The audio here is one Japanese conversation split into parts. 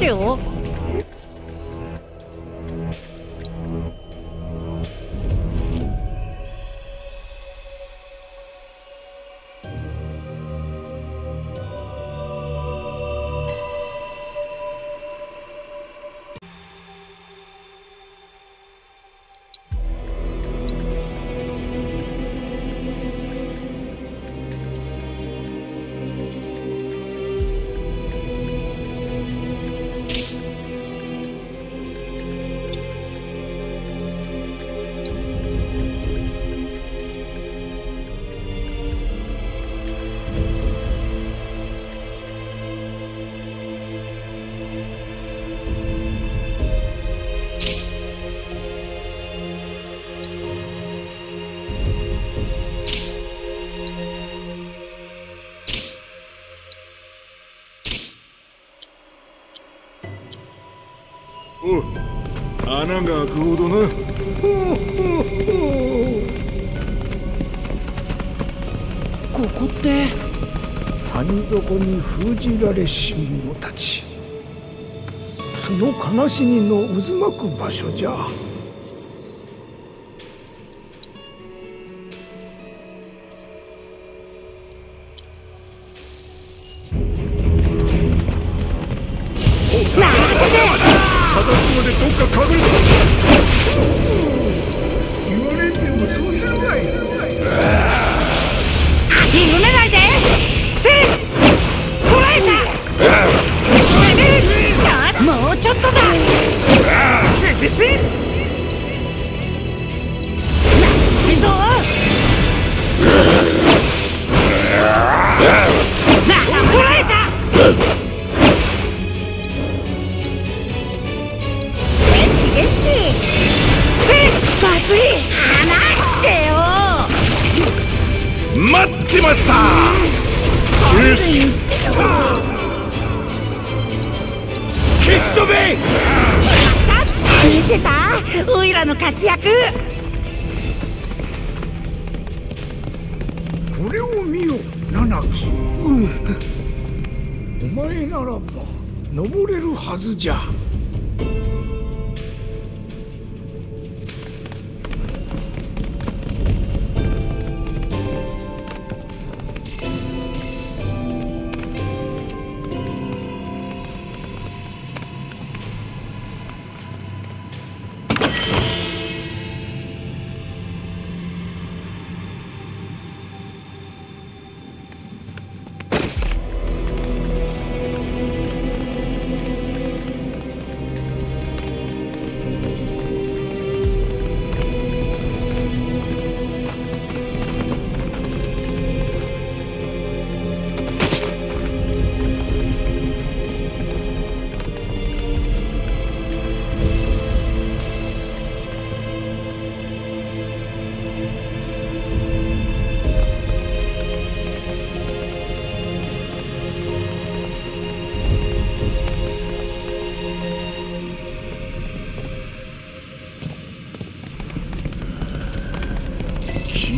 て穴が開くほどな。ここって。谷底に封じられし者たち。その悲しみの渦巻く場所じゃ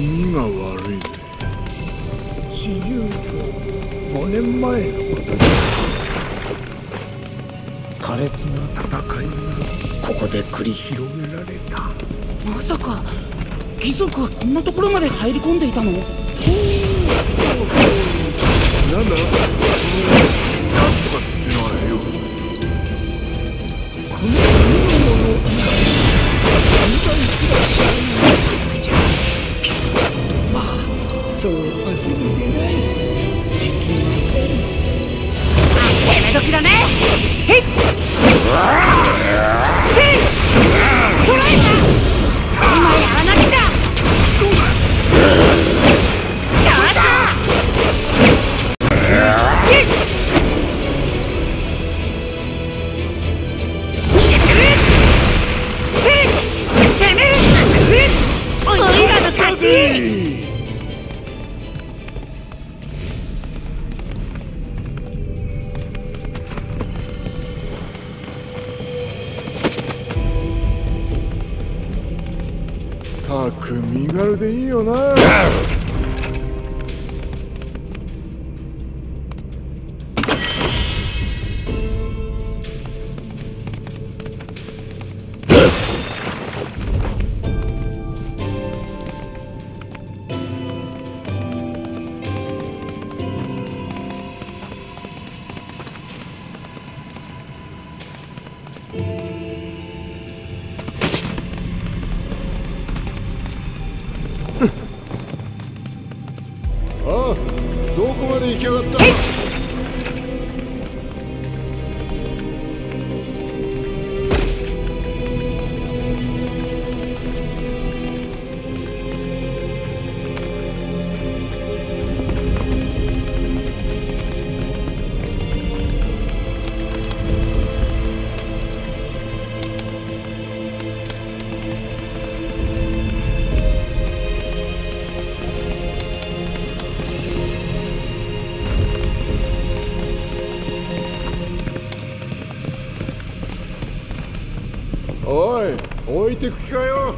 気味が悪いぜ四十五年前のことじゃ苛烈な戦いがここで繰り広げられた。まさか義足はこんなところまで入り込んでいたの？なんだ。なんとかってのはよ。この世のもの存在すら知らないそう。焦るでない時期攻め時だね。へい。せい。捕らえた置いてく気かよ。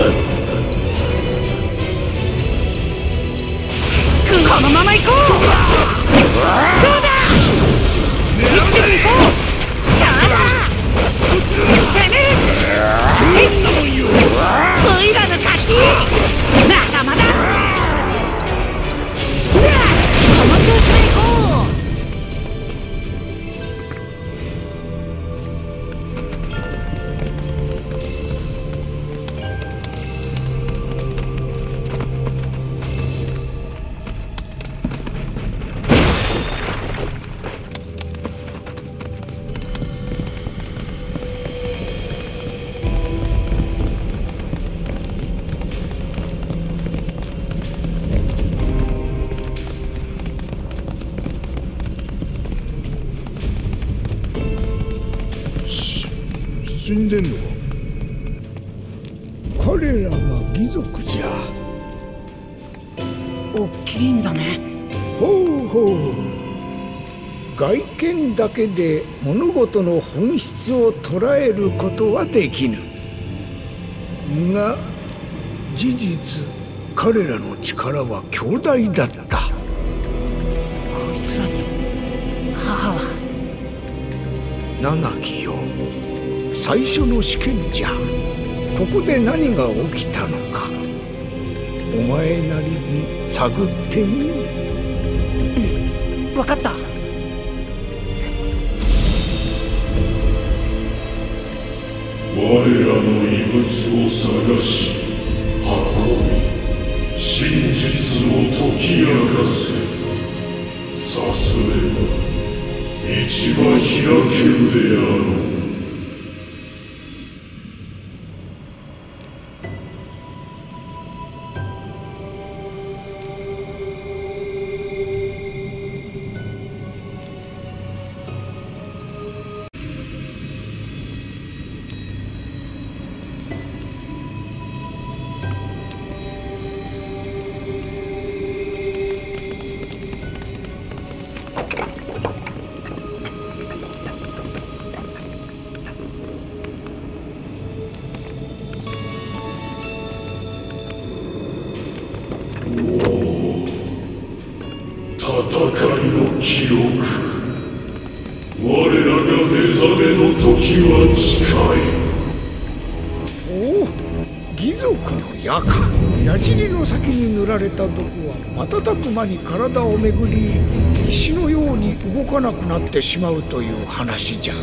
このまま行こう。どうだ一気に行こうそうだ攻めるオイラの勝ち仲間だこの調子でけで物事の本質を捉えることはできぬ。が事実彼らの力は強大だった。こいつらに母は。七木よ。最初の試験じゃ。ここで何が起きたのか。お前なりに探ってみ。分かった我らの遺物を探し運び真実を解き明かせ。さすれば道は開けるであろう。よく我らが目覚めの時は近い。おお義賊の矢か。矢尻の先に塗られた毒は瞬く間に体をめぐり石のように動かなくなってしまうという話じゃ。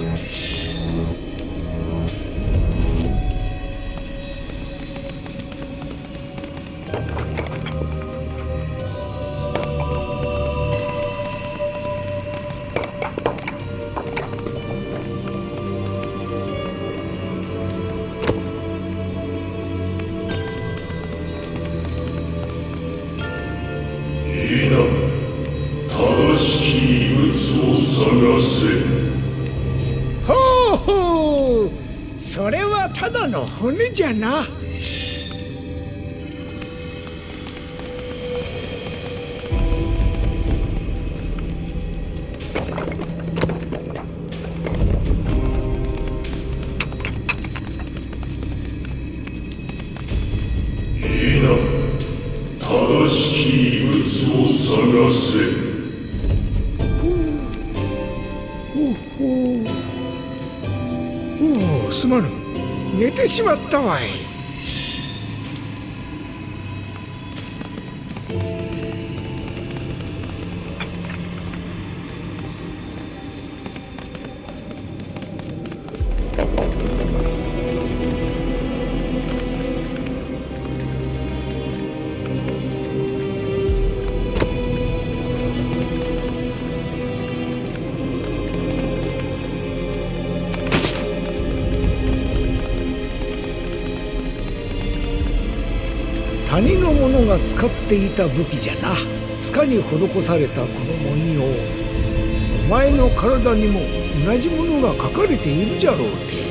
てっていた武器じゃな。塚に施されたこの文様。お前の体にも同じものが書かれているじゃろうて。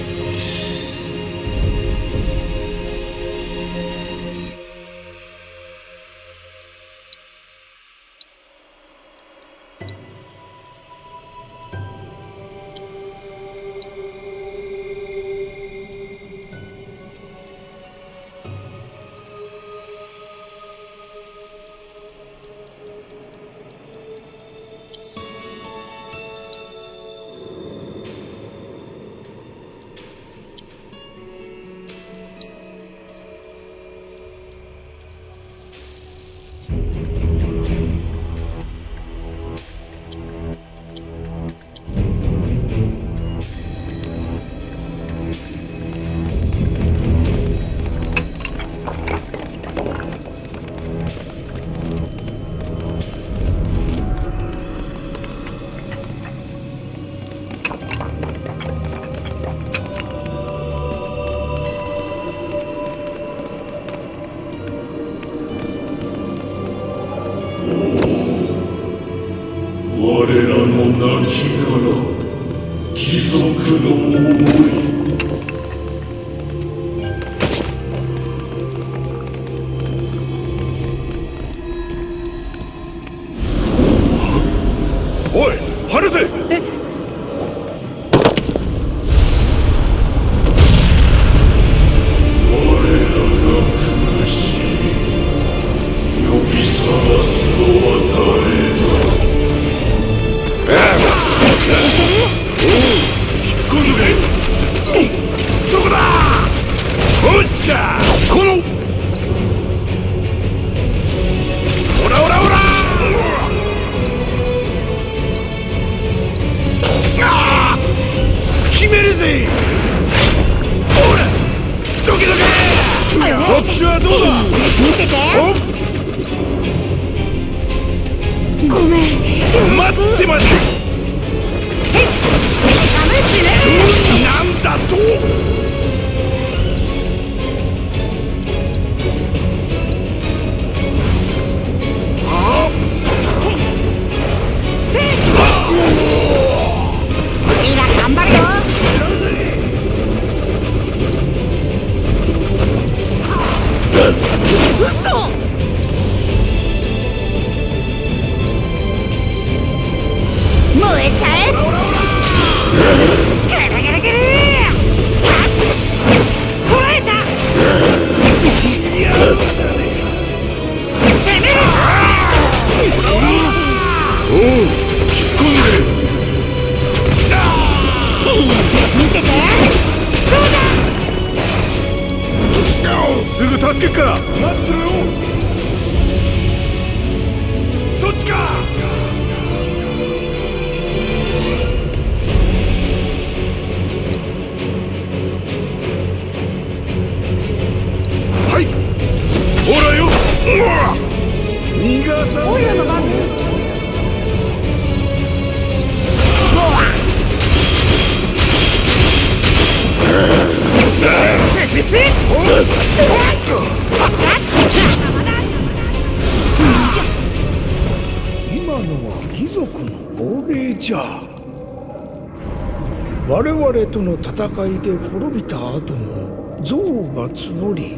戦いで滅びた後も憎悪が募り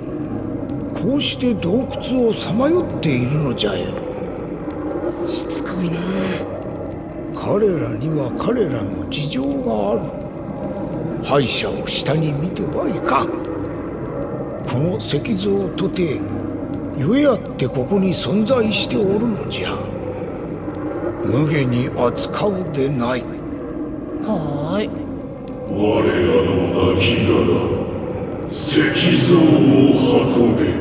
こうして洞窟をさまよっているのじゃよ。しつこいな。彼らには彼らの事情がある。敗者を下に見てはいかん。この石像とてゆえあってここに存在しておるのじゃ。無下に扱うでないはーい我らの亡骸石像を運べ。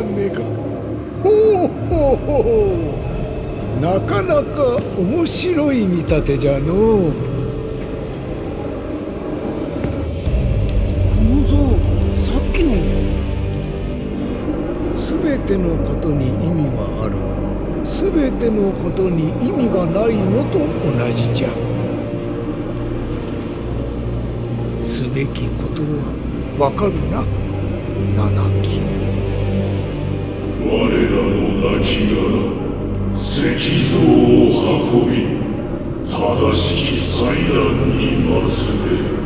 感じじゃねえかほうほうほう。なかなか面白い見立てじゃのう。この像さっきの。全てのことに意味はある。全てのことに意味がないのと同じじゃ。すべきことはわかるな。七木。我らの亡骸石像を運び正しき祭壇に祀れ。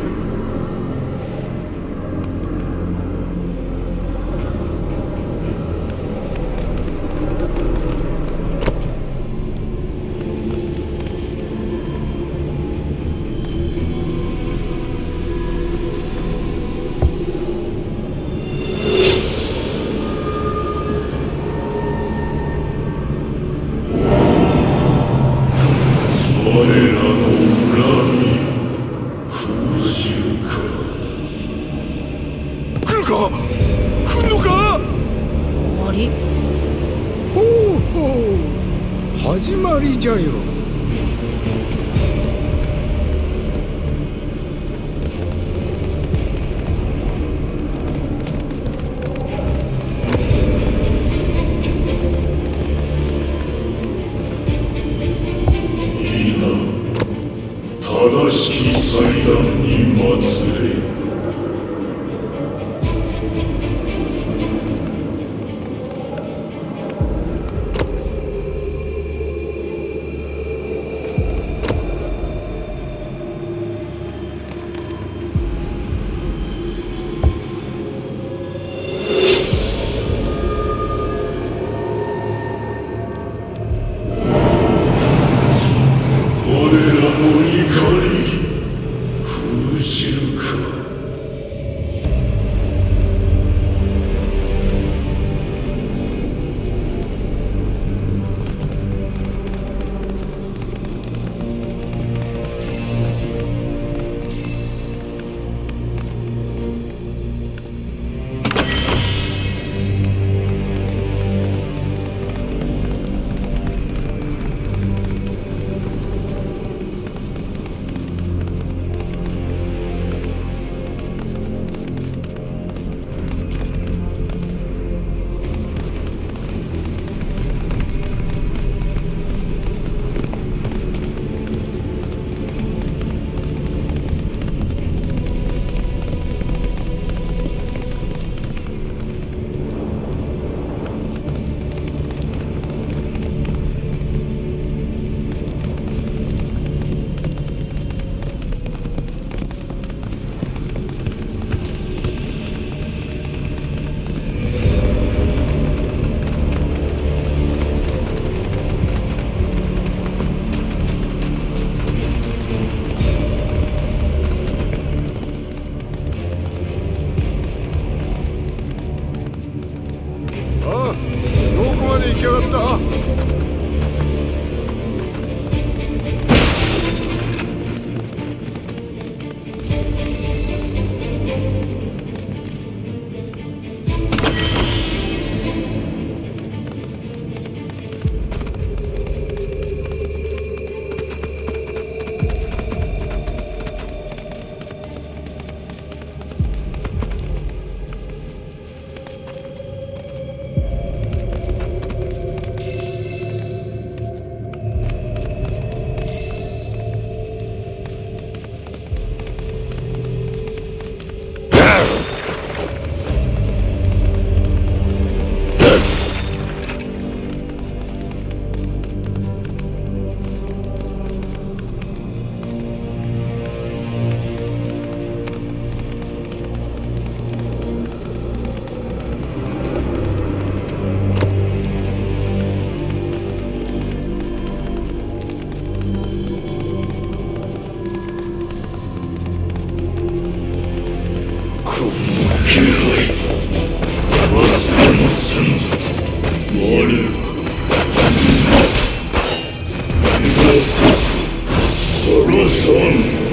殺さ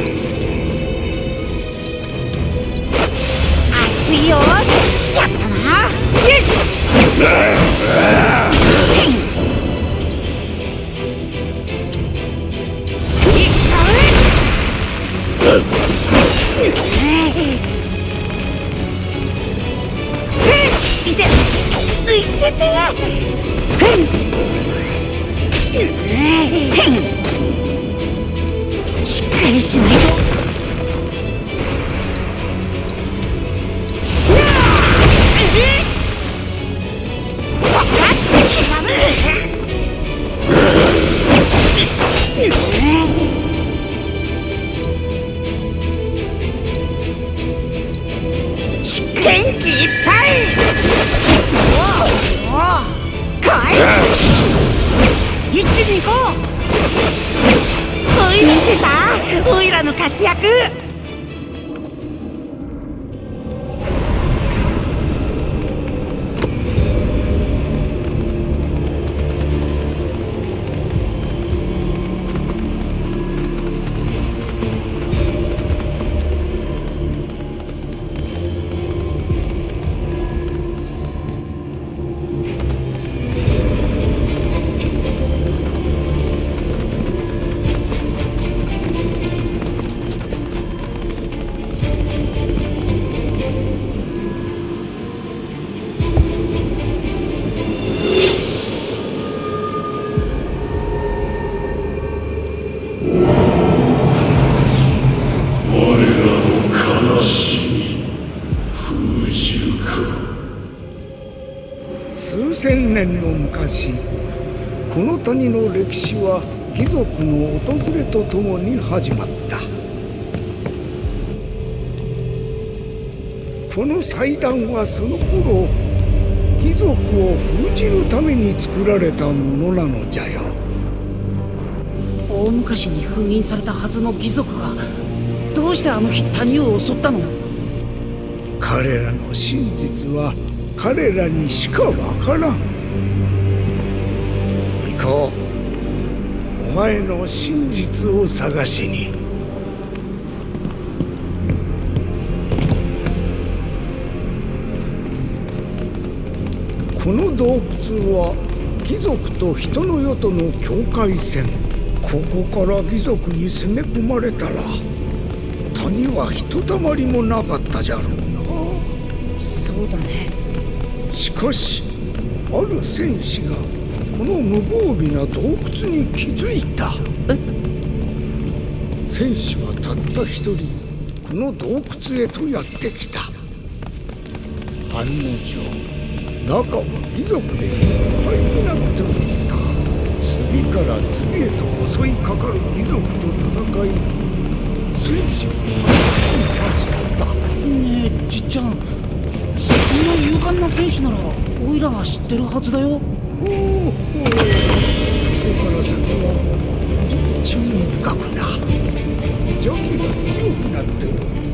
歴史は貴族の訪れとともに始まった。この祭壇はその頃貴族を封じるために作られたものなのじゃよ。大昔に封印されたはずの義族がどうしてあの日谷を襲ったの？彼らの真実は彼らにしかわからん。行こう。お前の真実を探しに。この洞窟は貴族と人の世との境界線。ここから貴族に攻め込まれたら谷はひとたまりもなかったじゃろうな。そうだね。しかしある戦士がこの無防備な洞窟に気づいた。戦士はたった一人この洞窟へとやってきた。案の定中は貴族でいっぱいになっておった。次から次へと襲いかかる貴族と戦い戦士は走った。ねえじっちゃん。そんな勇敢な戦士ならオイラは知ってるはずだよここから先はより注意深くな。邪気が強くなっておる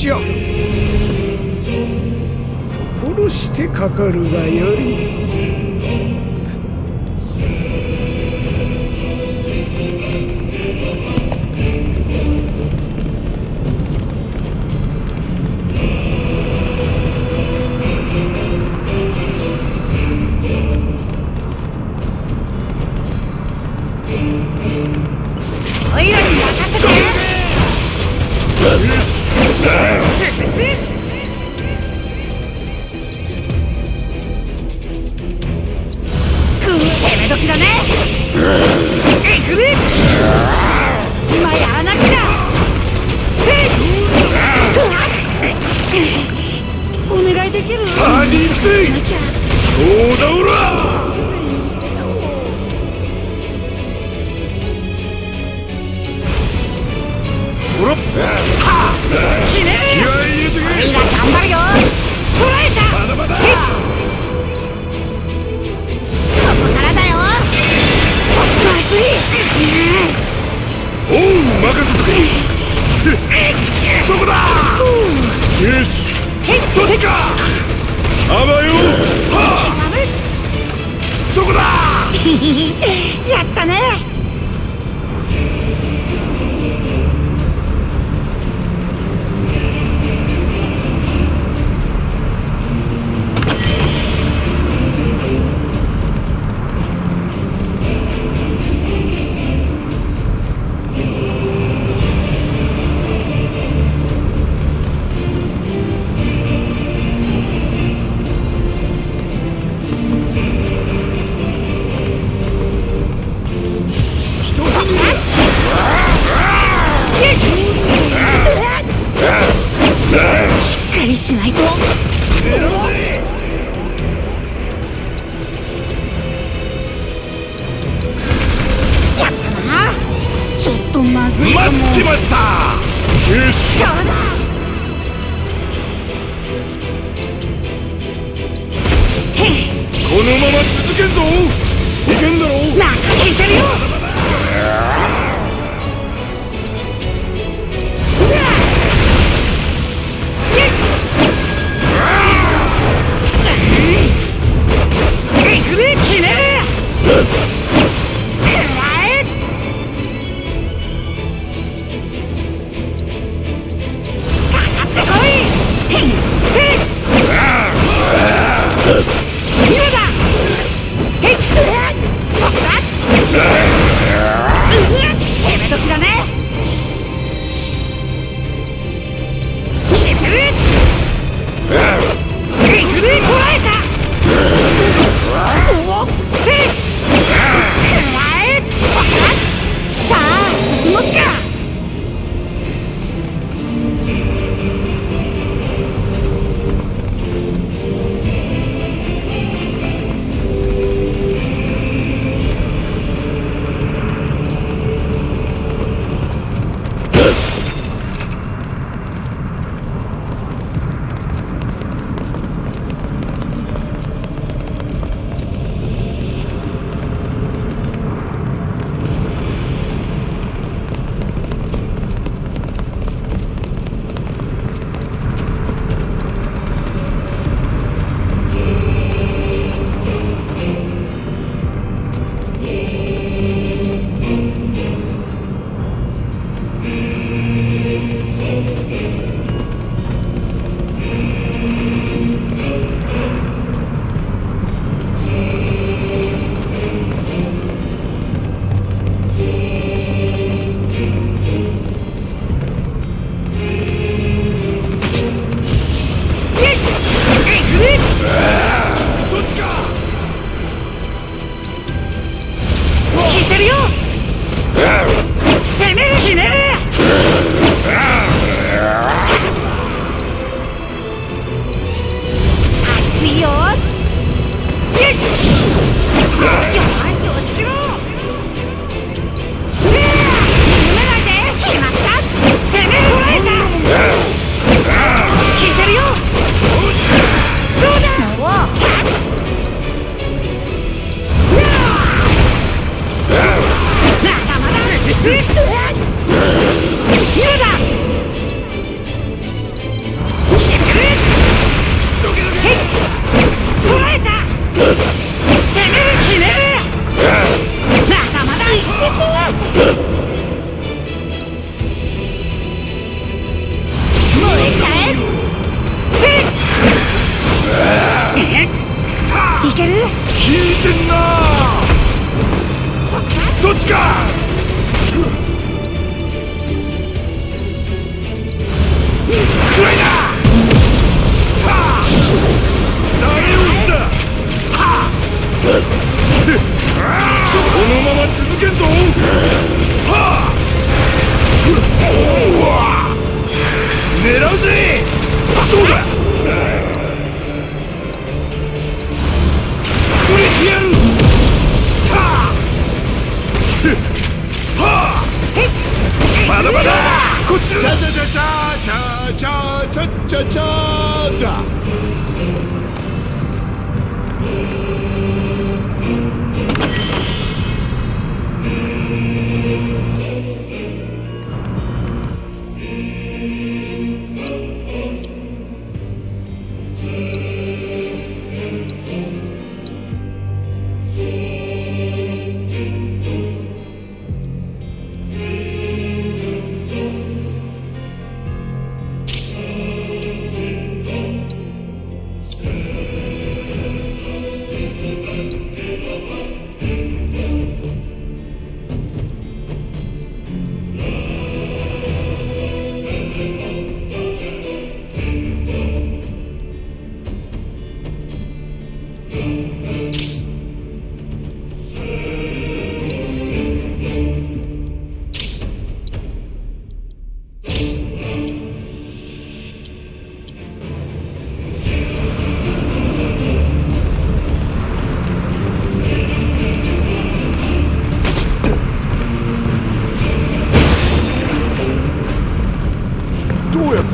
じゃ心してかかるがより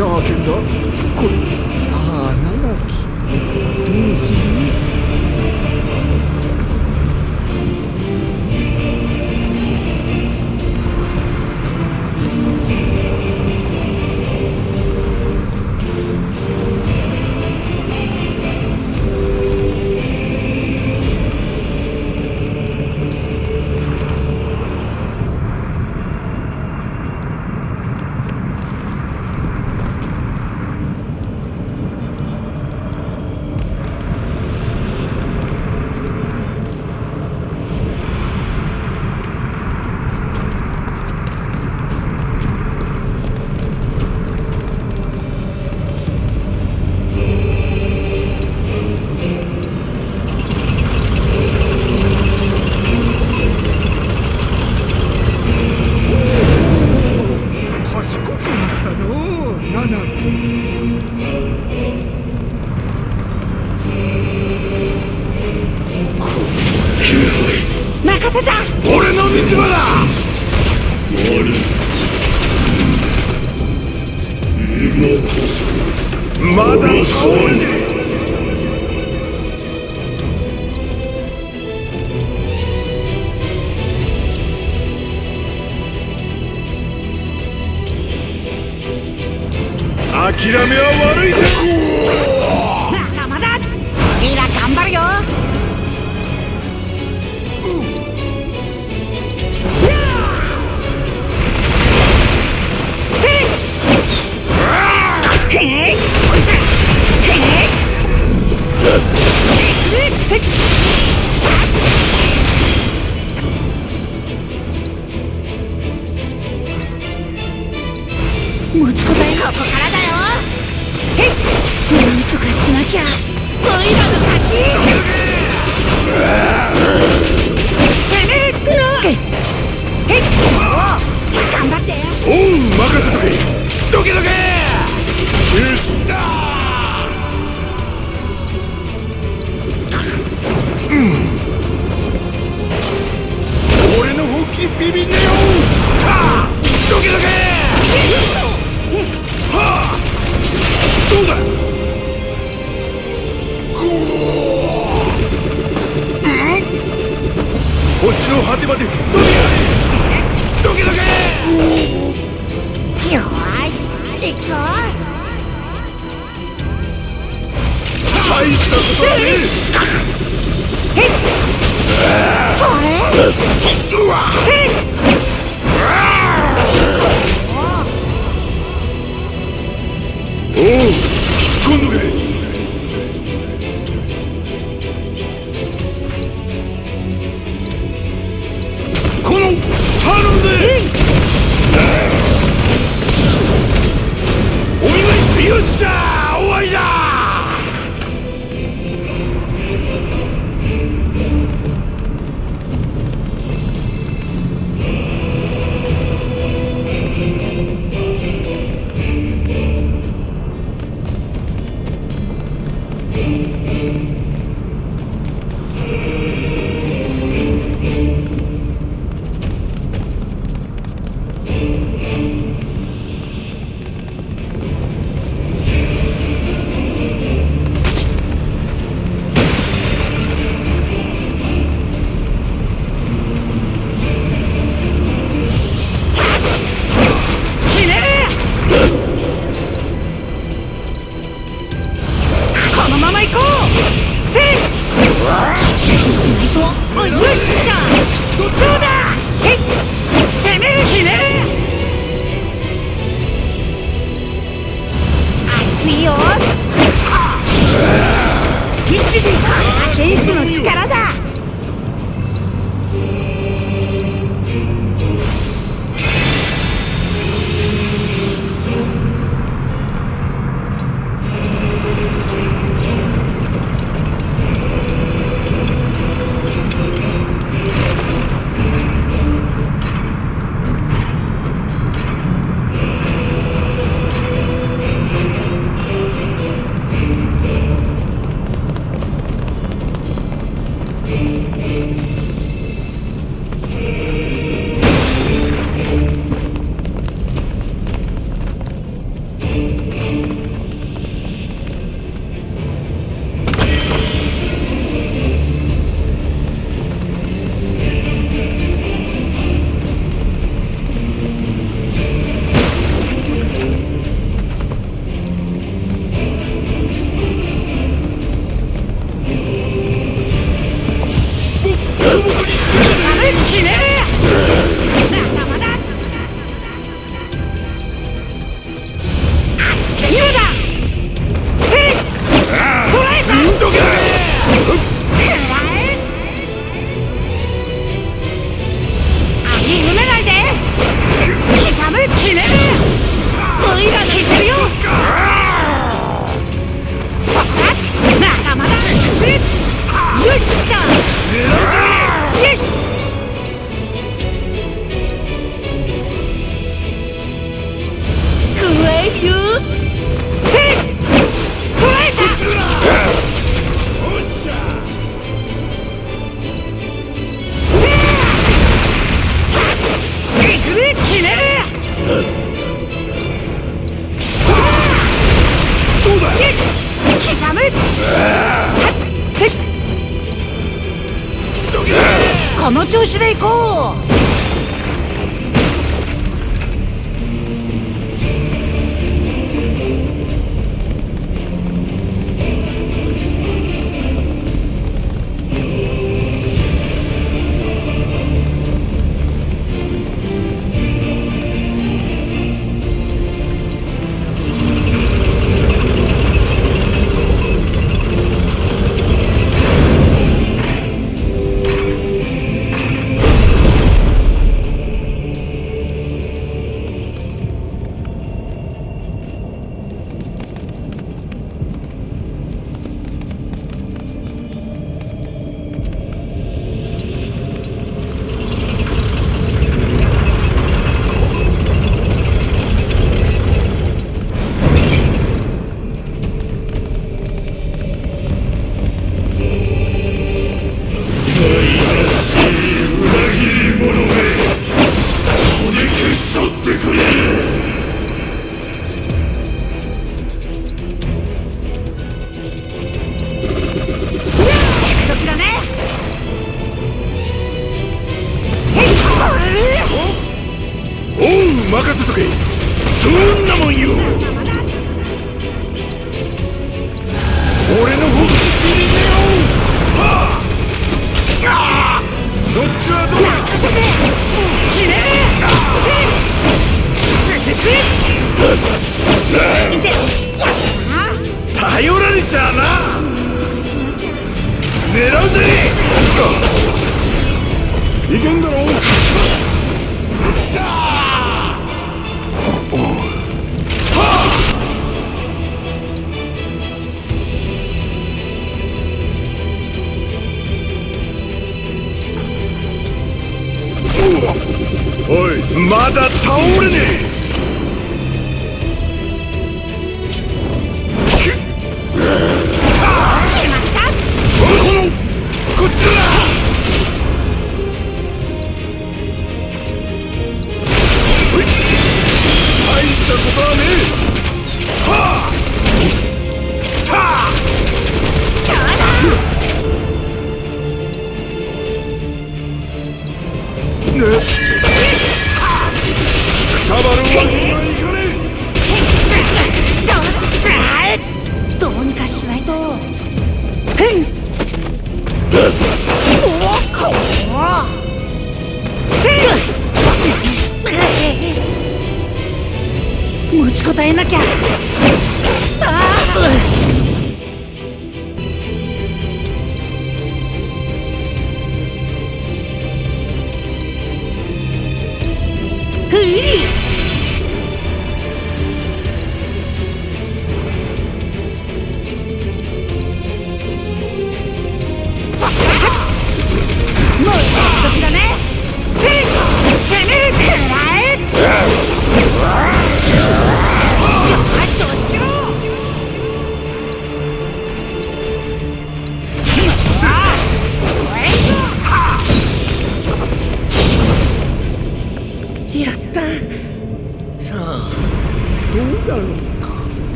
大けだこれさあ長きどうする？本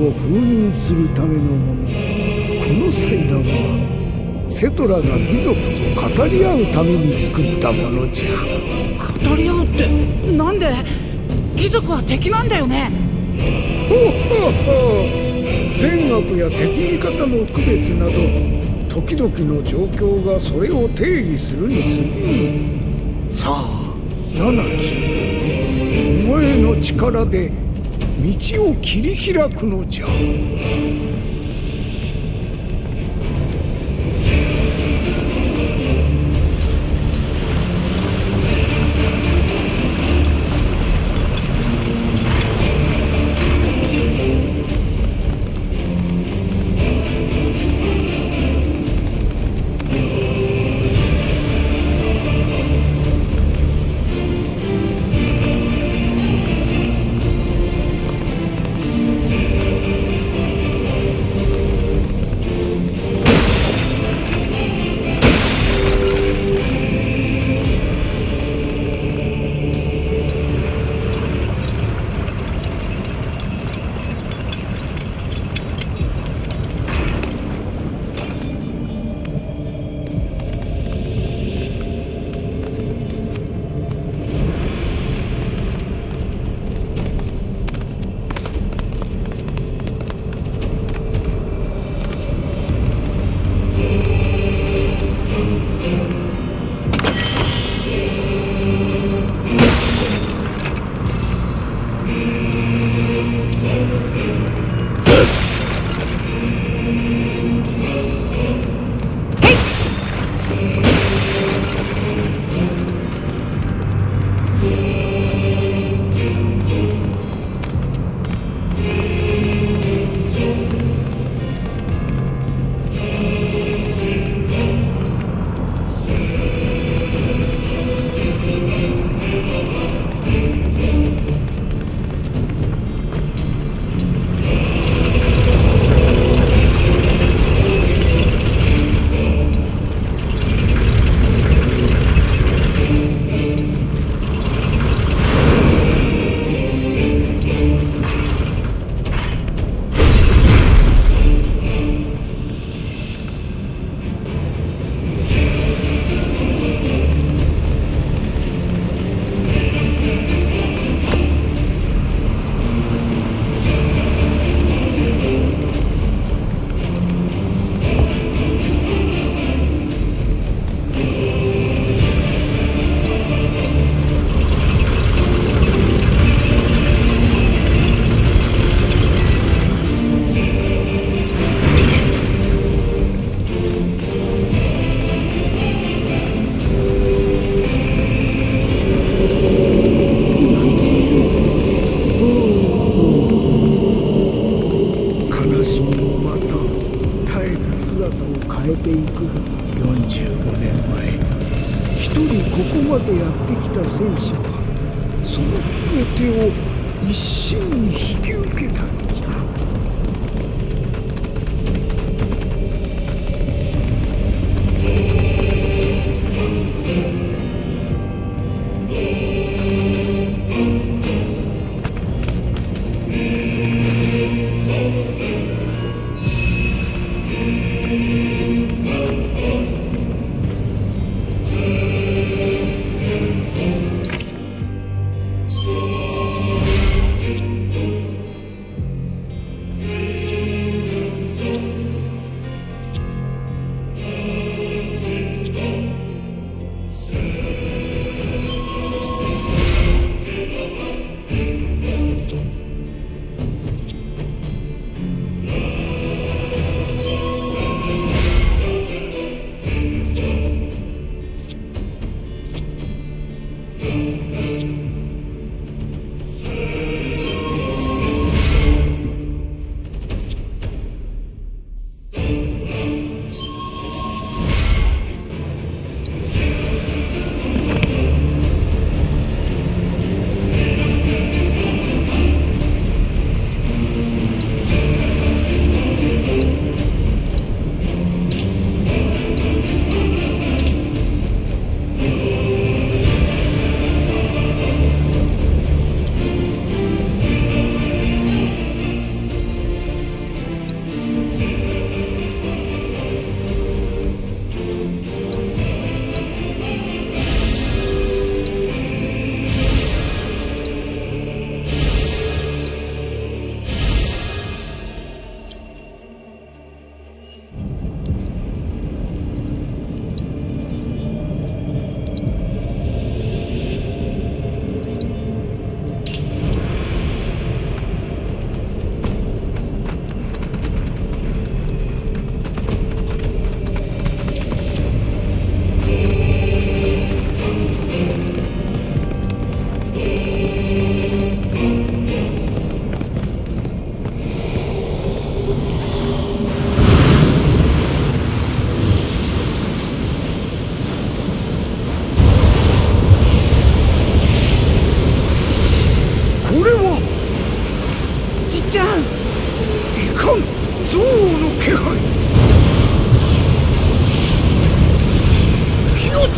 を封印するためのものこの祭壇はセトラが義族と語り合うために作ったものじゃ。語り合うってなんで？貴族は敵なんだよね。ほうほう。ほう善悪や敵味方の区別など時々の状況がそれを定義するに過ぎん。さあ七木お前の力で道を切り開くのじゃ。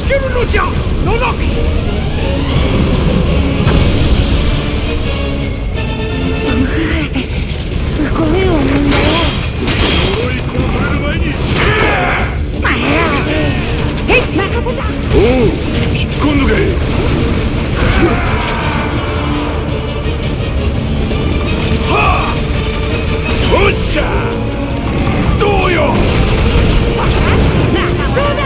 けるのじゃ野崎！すごい重みだよ呪あおっどうよどうだ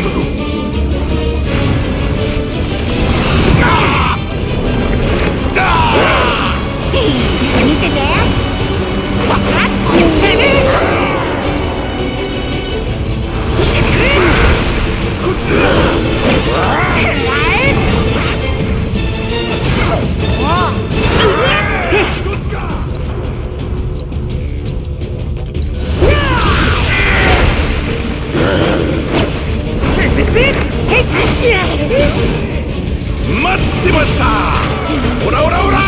ん。だぞ見てて。待ってました。オラオラオラ。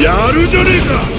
やるじゃねえか。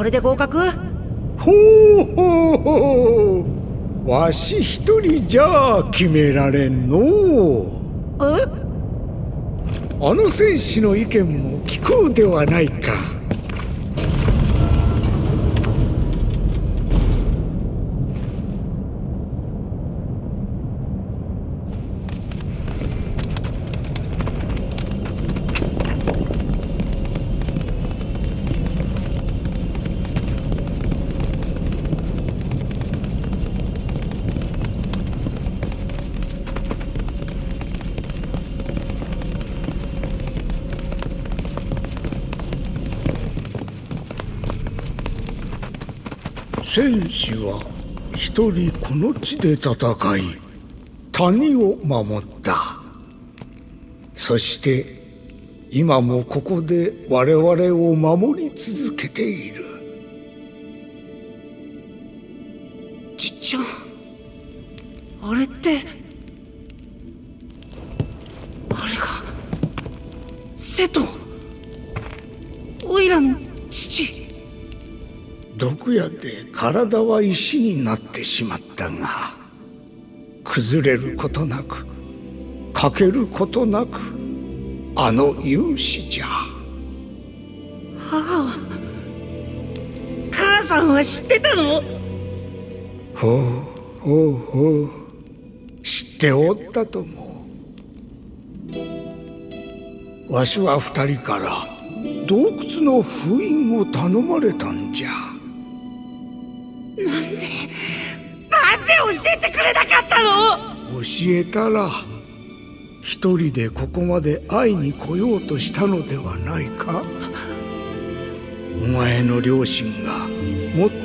これで合格？ほうほうほうわし一人じゃ決められんの。うえ？あの戦士の意見も聞こうではないか一人この地で戦い谷を守った。そして今もここで我々を守り続けている。毒矢で体は石になってしまったが崩れることなく欠けることなくあの勇士じゃ。母母さんは知ってたの？ほうほうほう知っておったともわしは二人から洞窟の封印を頼まれたんじゃ教えてくれなかったの？教えたら一人でここまで会いに来ようとしたのではないか。お前の両親が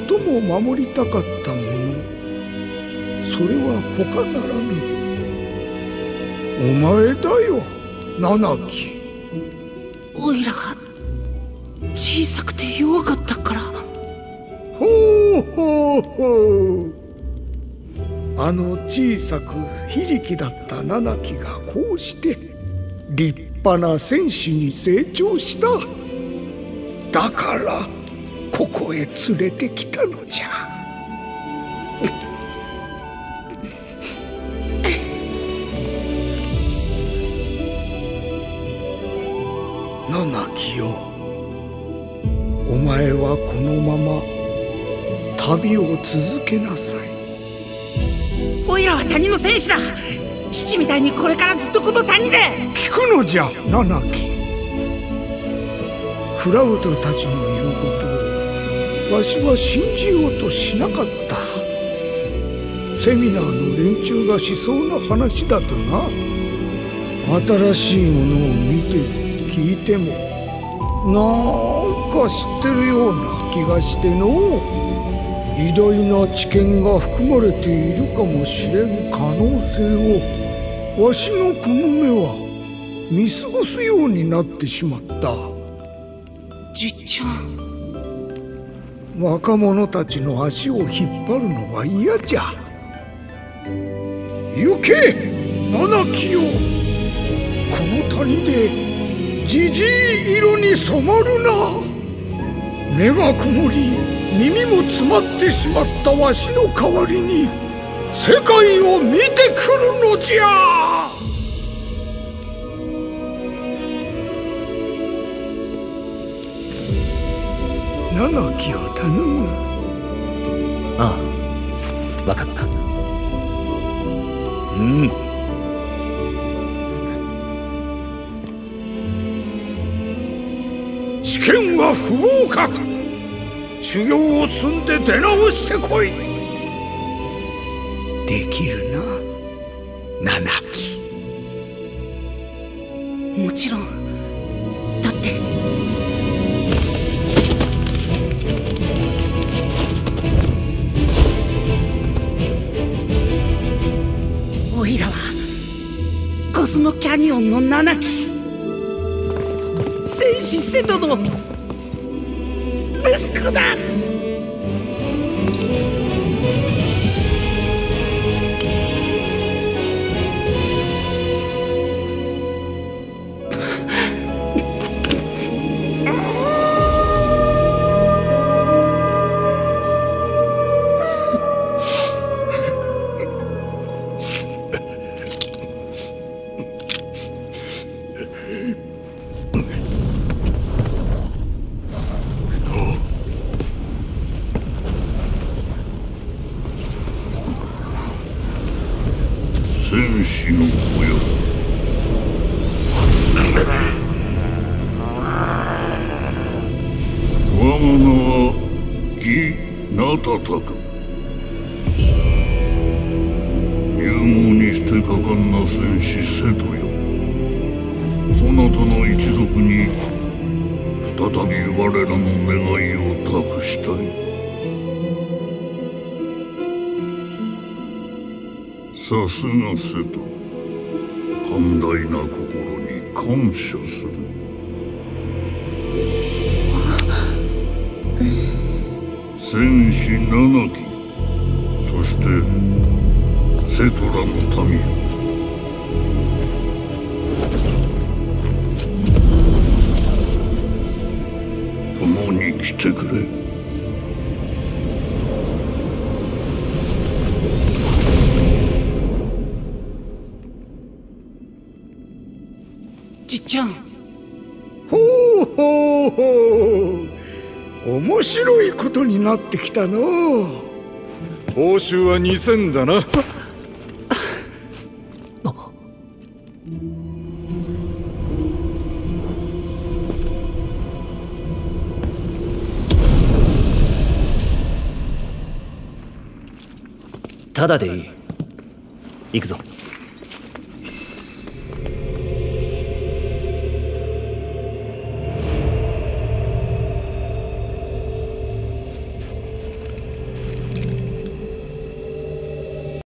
最も守りたかったもの。それは他ならぬお前だよ七木。オイラが小さくて弱かったから。ほうほうほうあの小さく非力だった七木がこうして立派な戦士に成長した。だからここへ連れてきたのじゃ。七木よお前はこのまま旅を続けなさい。オイラは谷の戦士だ。父みたいにこれからずっとこの谷で。聞くのじゃ七木。クラウドたちの言うことをわしは信じようとしなかった。セミナーの連中がしそうな話だとな。新しいものを見て聞いてもなんか知ってるような気がしての。偉大な知見が含まれているかもしれん可能性をわしのこの目は見過ごすようになってしまった。じっちゃん若者たちの足を引っ張るのは嫌じゃ。行け七木よ。この谷でじじい色に染まるな。目が曇り耳も詰まってしまったわしの代わりに世界を見てくるのじゃ。を頼む。ああ分かった。うん。試験は不合格修行を積んで出直してこい。できるな七木。もちろん。だって。おいらはコスモキャニオンの七木。戦士瀬戸の息子だ。の民よ共に来てくれ。じっちゃん。ほうほうほう。面白いことになってきたの報酬は2000だなただでいい。